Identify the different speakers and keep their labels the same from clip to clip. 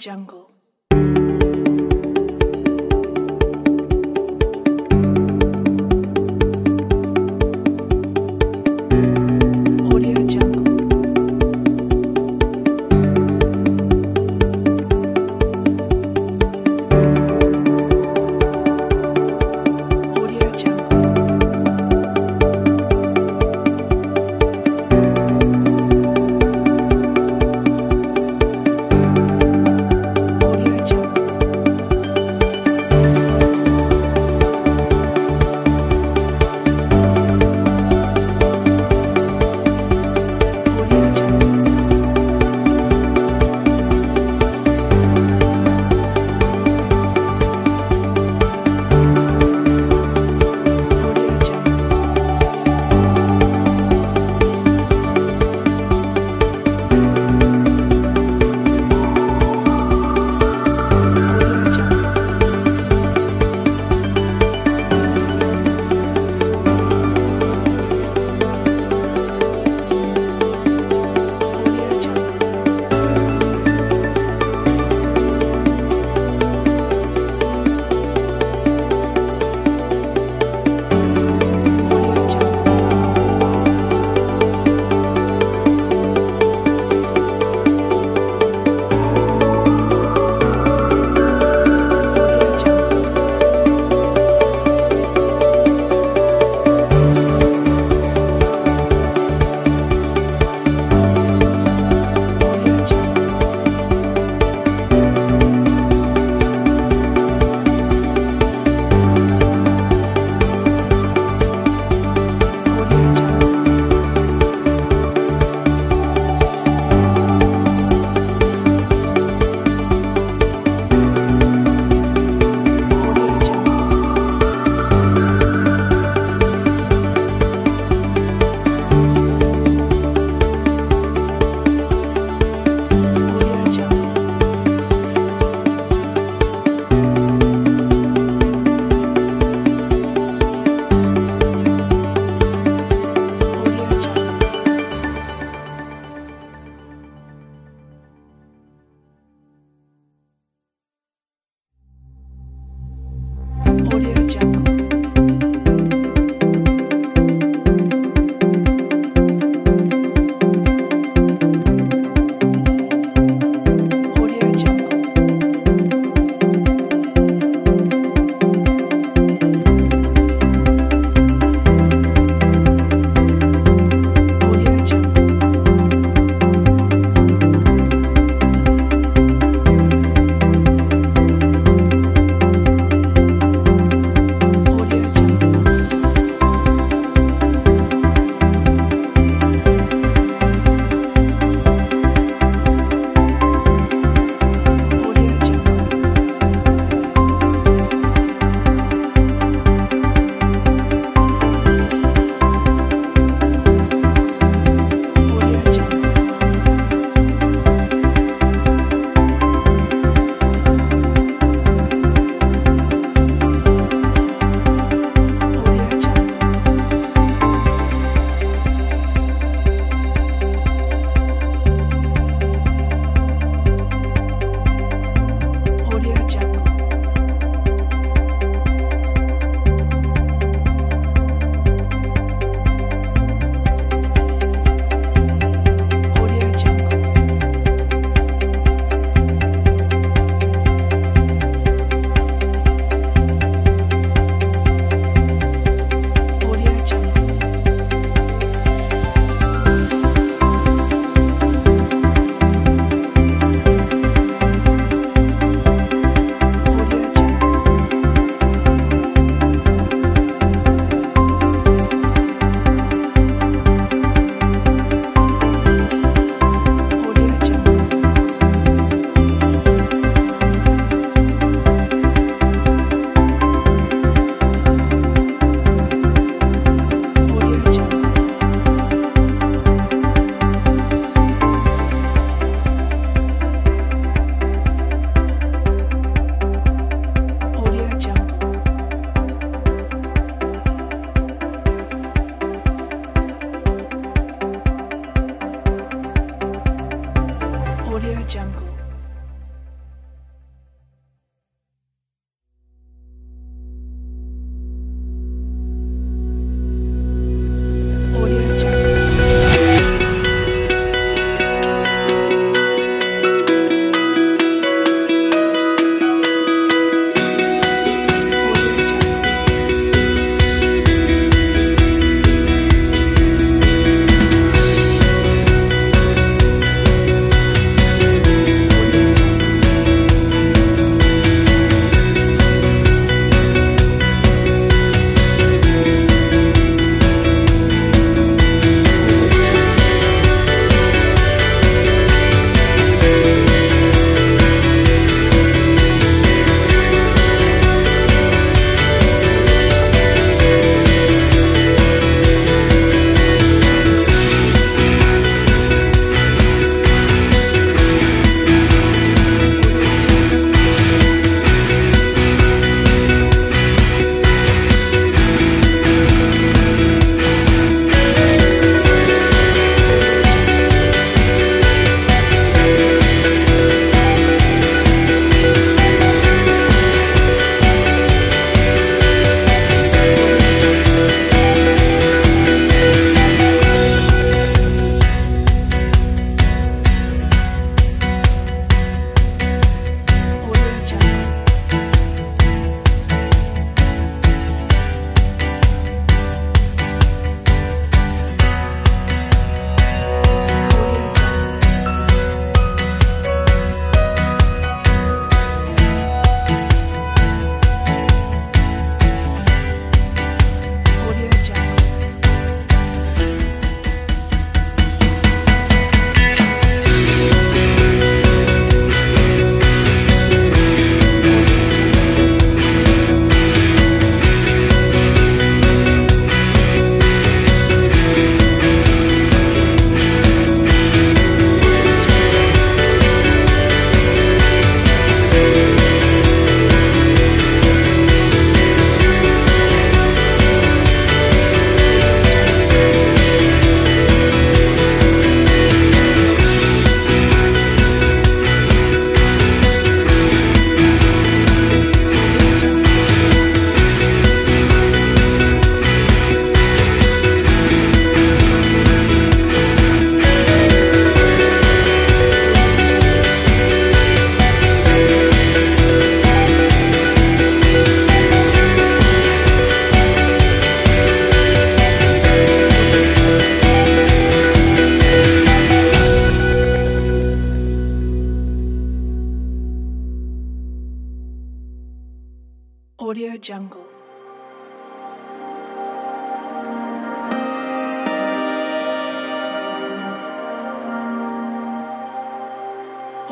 Speaker 1: jungle.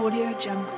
Speaker 1: Audio Jungle.